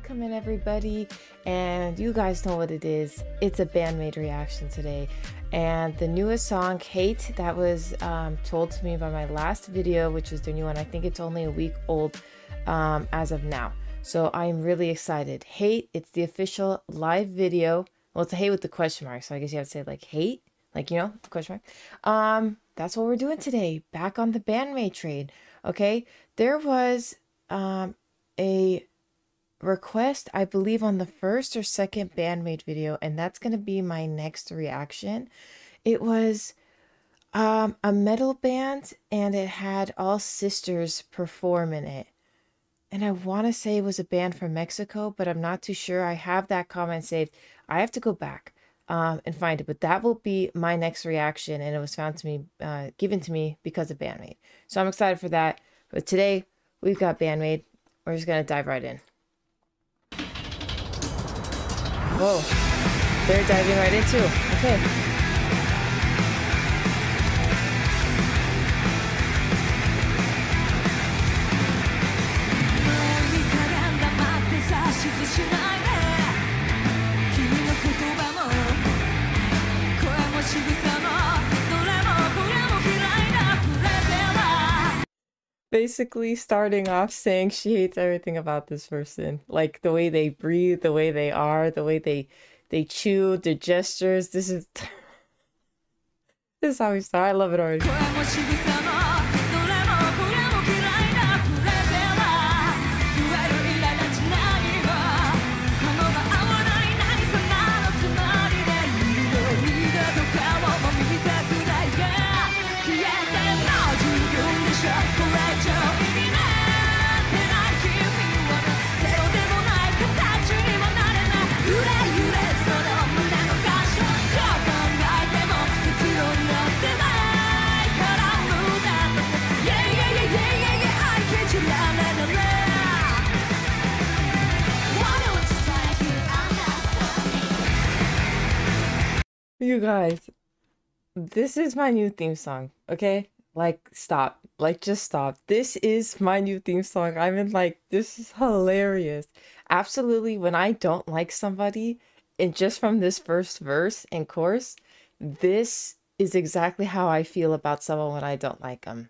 welcome in everybody. And you guys know what it is. It's a Band-Maid reaction today. And the newest song, Hate, that was um, told to me by my last video, which is the new one. I think it's only a week old um, as of now. So I'm really excited. Hate, it's the official live video. Well, it's a hate with the question mark. So I guess you have to say like hate, like, you know, question mark. Um, that's what we're doing today. Back on the Band-Maid trade. Okay. There was um, a request, I believe, on the first or second Band-Maid video, and that's going to be my next reaction. It was um, a metal band, and it had all sisters perform in it. And I want to say it was a band from Mexico, but I'm not too sure. I have that comment saved. I have to go back um, and find it, but that will be my next reaction, and it was found to me, uh, given to me because of Band-Maid. So I'm excited for that. But today we've got Band-Maid. We're just gonna dive right in. Whoa. They're diving right into. Okay. Basically starting off saying she hates everything about this person like the way they breathe the way they are the way they they chew their gestures. This is this is how we start. I love it already You guys, this is my new theme song, okay? Like, stop. Like, just stop. This is my new theme song. I'm in, like, this is hilarious. Absolutely, when I don't like somebody, and just from this first verse and chorus, this is exactly how I feel about someone when I don't like them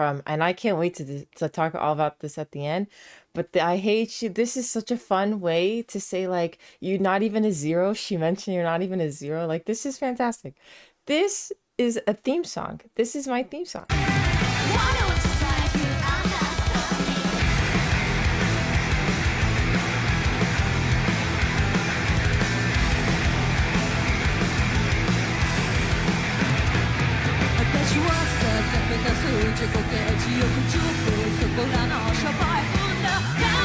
from and I can't wait to to talk all about this at the end. But the, I hate you. This is such a fun way to say like you're not even a zero. She mentioned you're not even a zero. Like this is fantastic. This is a theme song. This is my theme song. sempre su di qualche giro che giù penso con nossa nostra funda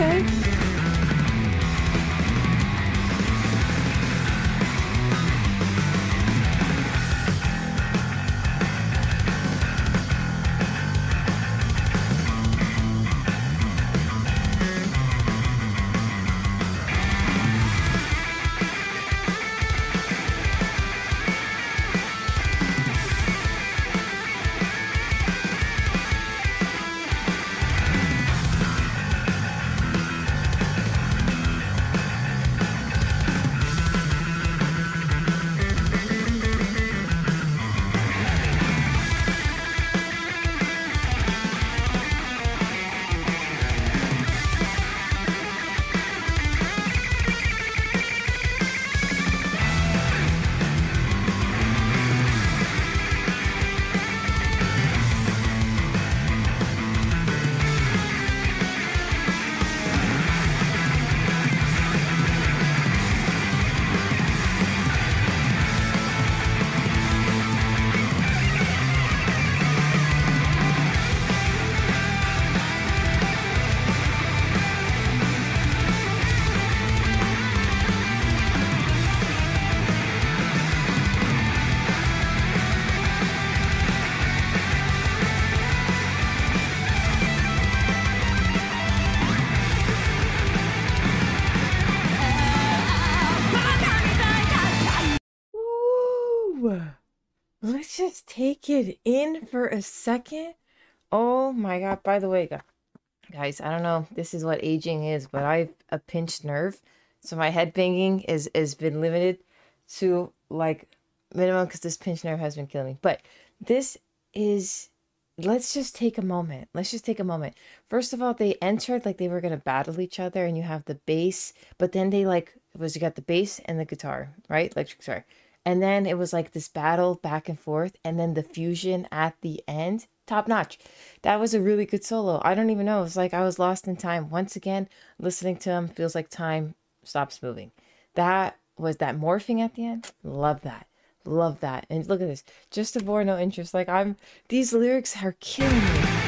Okay. Let's just take it in for a second. Oh my god, by the way, guys, I don't know this is what aging is, but I have a pinched nerve. So my head banging is has been limited to like minimum because this pinched nerve has been killing me. But this is let's just take a moment. Let's just take a moment. First of all, they entered like they were gonna battle each other, and you have the bass, but then they like was you got the bass and the guitar, right? Electric guitar. And then it was like this battle back and forth, and then the fusion at the end, top notch. That was a really good solo. I don't even know. It was like I was lost in time. Once again, listening to him feels like time stops moving. That was that morphing at the end. Love that. Love that. And look at this. Just a boy, no interest. Like I'm these lyrics are killing me.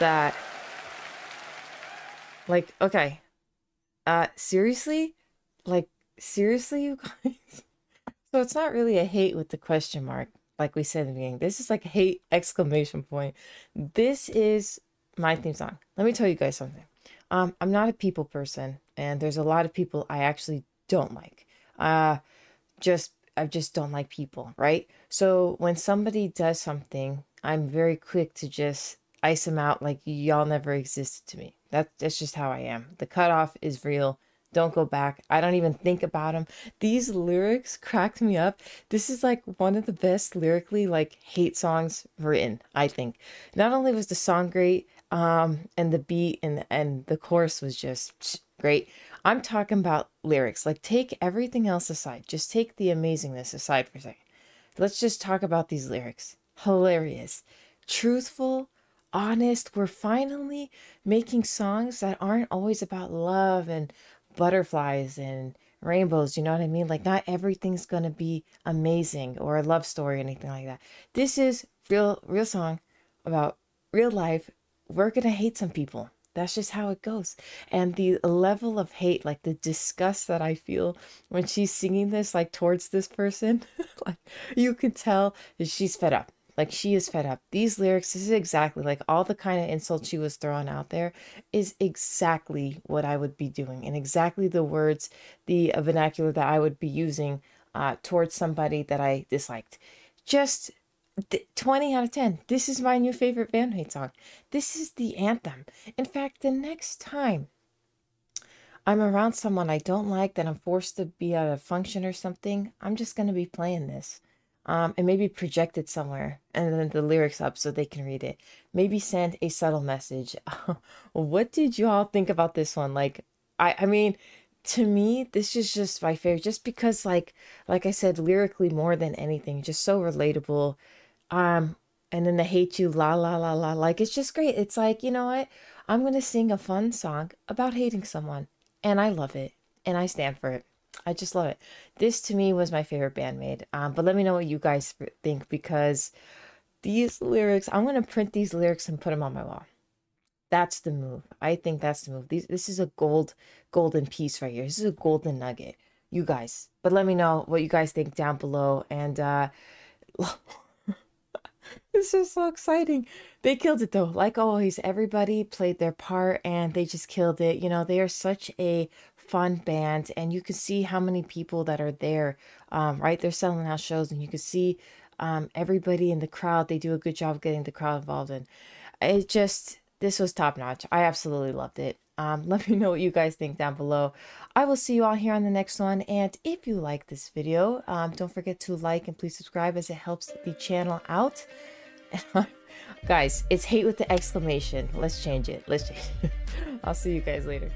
That. Like, okay. Uh, seriously? Like, seriously, you guys? so it's not really a hate with the question mark, like we said in the beginning. This is like hate exclamation point. This is my theme song. Let me tell you guys something. Um, I'm not a people person, and there's a lot of people I actually don't like. Uh, just I just don't like people, right? So when somebody does something, I'm very quick to just ice them out like y'all never existed to me. That, that's just how I am. The cutoff is real. Don't go back. I don't even think about them. These lyrics cracked me up. This is like one of the best lyrically like hate songs written, I think. Not only was the song great, um, and the beat and and the chorus was just great. I'm talking about lyrics. Like take everything else aside. Just take the amazingness aside for a second. Let's just talk about these lyrics. Hilarious. Truthful, honest. We're finally making songs that aren't always about love and butterflies and rainbows. You know what I mean? Like not everything's going to be amazing or a love story or anything like that. This is real real song about real life. We're going to hate some people that's just how it goes. And the level of hate, like the disgust that I feel when she's singing this, like towards this person, like you can tell that she's fed up. Like she is fed up. These lyrics, this is exactly like all the kind of insults she was throwing out there is exactly what I would be doing and exactly the words, the vernacular that I would be using uh, towards somebody that I disliked. Just 20 out of 10. This is my new favorite Band-Maid song. This is the anthem. In fact, the next time I'm around someone I don't like that I'm forced to be at a function or something, I'm just going to be playing this. Um, and maybe project it somewhere and then the lyrics up so they can read it. Maybe send a subtle message. what did you all think about this one? Like, I, I mean, to me, this is just my favorite, just because, like, like I said, lyrically more than anything, just so relatable um, and then they hate you, la la la la. Like it's just great. It's like, you know what? I'm gonna sing a fun song about hating someone. And I love it. And I stand for it. I just love it. This to me was my favorite Band-Maid. Um, but let me know what you guys think because these lyrics, I'm gonna print these lyrics and put them on my wall. That's the move. I think that's the move. These, this is a gold, golden piece right here. This is a golden nugget. You guys. But let me know what you guys think down below. And uh This is so exciting. They killed it though. Like always, everybody played their part and they just killed it. You know, they are such a fun band and you can see how many people that are there. Um, right? They're selling out shows and you can see um, everybody in the crowd. They do a good job getting the crowd involved in. It just this was top notch. I absolutely loved it. Um, let me know what you guys think down below. I will see you all here on the next one. And if you like this video, um, don't forget to like and please subscribe as it helps the channel out. guys, it's hate with the exclamation. Let's change it. Let's change it. I'll see you guys later.